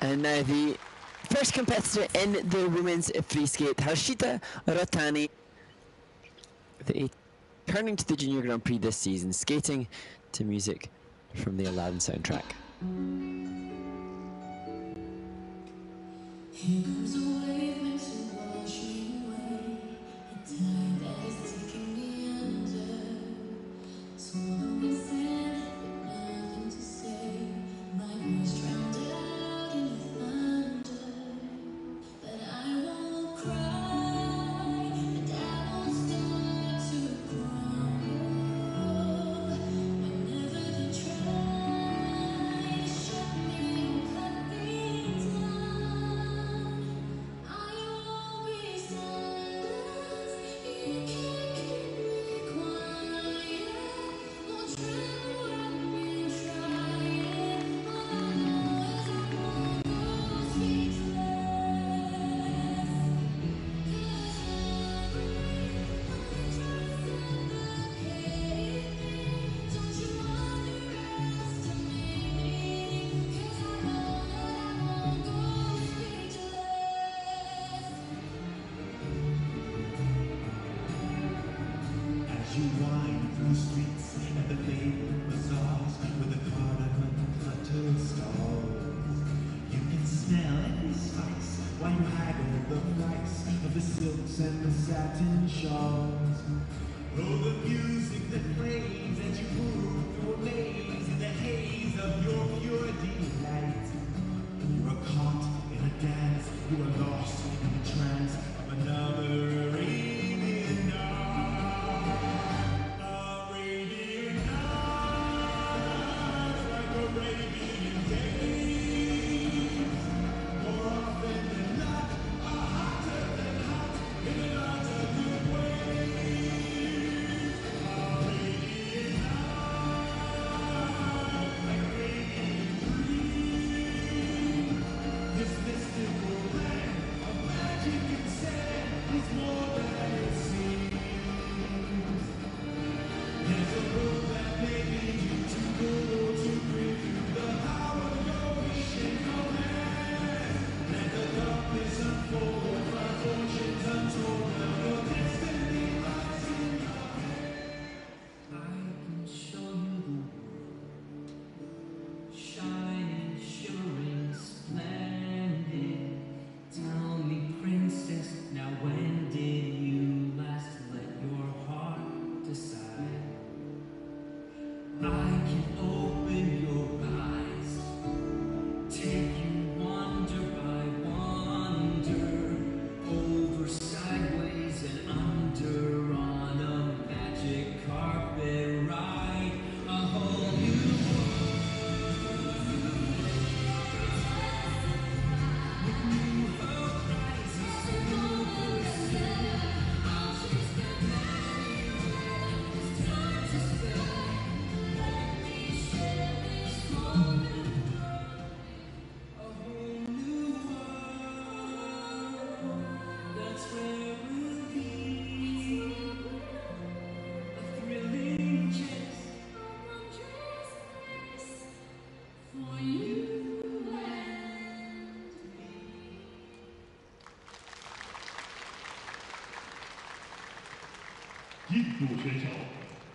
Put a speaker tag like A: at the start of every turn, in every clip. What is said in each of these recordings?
A: And now the first competitor in the women's free skate, Harshita Rawtani, the, turning to the Junior Grand Prix this season, skating to music from the Aladdin soundtrack.
B: Here comes a wave the
C: price of the silks and the satin shawls. Oh, the music that plays as you move through a maze in the haze of your pure sand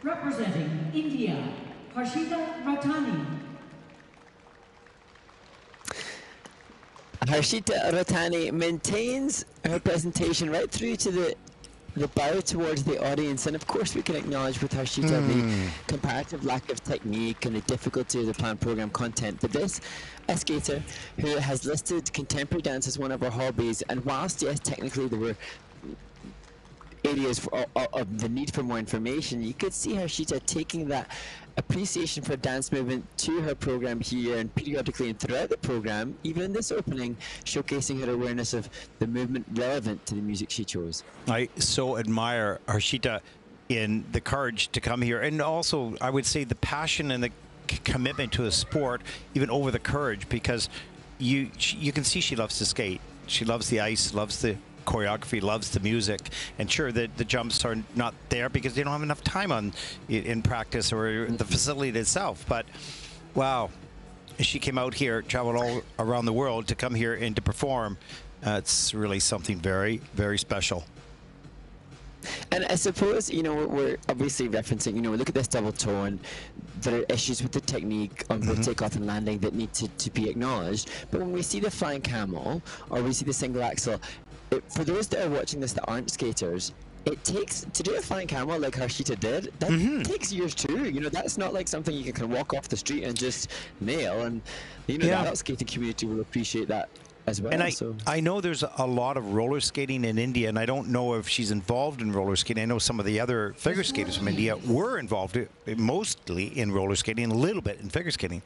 D: Representing India, Harshita Rawtani.
A: Harshita Rawtani maintains her presentation right through to the the bow towards the audience, and of course we can acknowledge with Harshita the hmm. comparative lack of technique and the difficulty of the planned program content. But this, a skater who has listed contemporary dance as one of her hobbies, and whilst yes, technically there were areas for, of, of the need for more information, you could see Harshita taking that appreciation for dance movement to her program here and periodically and throughout the program, even in this opening, showcasing her awareness of the movement relevant to the music she chose.
E: I so admire Harshita in the courage to come here, and also I would say the passion and the commitment to a sport, even over the courage, because you you can see she loves to skate. She loves the ice, loves the choreography, loves the music, and sure the the jumps are not there because they don't have enough time on in practice or the facility itself. But wow, she came out here, traveled all around the world to come here and to perform. Uh, it's really something very, very special.
A: And I suppose, you know, we're- obviously referencing, you know, look at this double toe and there are issues with the technique on both takeoff and landing that need to, to be acknowledged. But when we see the flying camel or we see the single axel, it, for those that are watching this that aren't skaters, it takes to do a flying camel like Harshita did. That takes years too. You know, that's not like something you can kind of walk off the street and just nail. And you know,
E: Yeah.
A: the skating community will appreciate that as well.
E: And I,
A: so.
E: I know there's a lot of roller skating in India, and I don't know if she's involved in roller skating. I know some of the other figure skaters from India were involved uh, mostly in roller skating, a little bit in figure skating.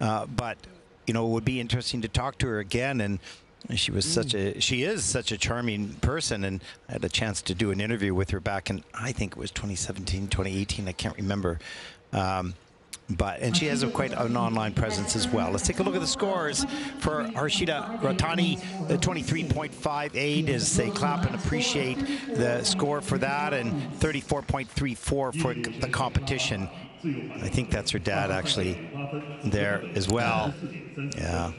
E: Uh, but, you know, it would be interesting to talk to her again. And she was such a, she is such a charming person. And I had a chance to do an interview with her back in, I think it was 2017, 2018, I can't remember. Um, but and she has a, quite an online presence as well. Let's take a look at the scores for Harshita Rawtani, the 23.58 as they clap and appreciate the score for that, and 34.34 for the competition. I think that's her dad actually there as well. Yeah.